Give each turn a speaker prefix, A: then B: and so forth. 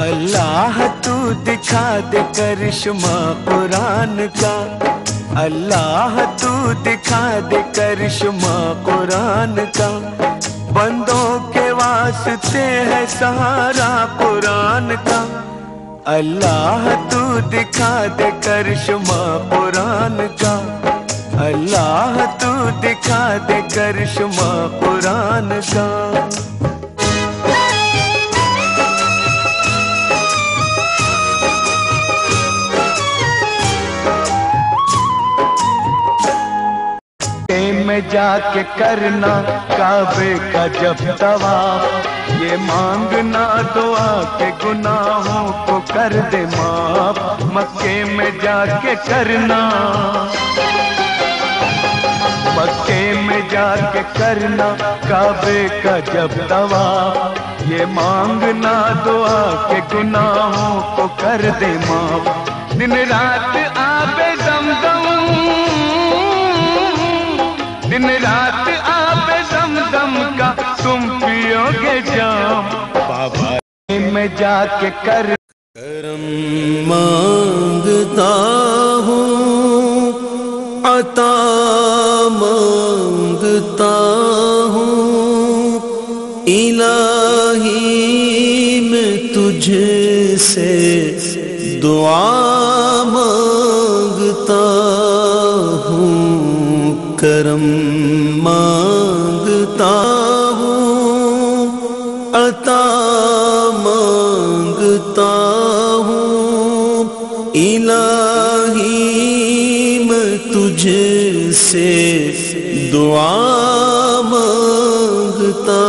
A: अल्लाह तू दिखा दे करिश्मा कुरान का। अल्लाह तू दिखा दे करिश्मा कुरान का। बंदों के वास्ते है सहारा कुरान का। अल्लाह तू दिखा दे करिश्मा कुरान का। अल्लाह तू दिखा दे करिश्मा कुरान का। जाके करना काबे का जब तवाफ ये मांगना दुआ के गुनाहों को कर दे माफ़। मक्के में जाके करना। मक्के में जाके करना काबे का जब तवाफ ये मांगना दुआ के गुनाहों को कर दे माफ़। दिन रात तुम पियोगे जाम। बाबा में जाके कर
B: करम माँगता हूँ, अता माँगता हूँ, इलाही मैं तुझसे दुआ माँगता हूँ, करम माँगता अता माँगता हूँ। इलाही तुझसे दुआ मंगता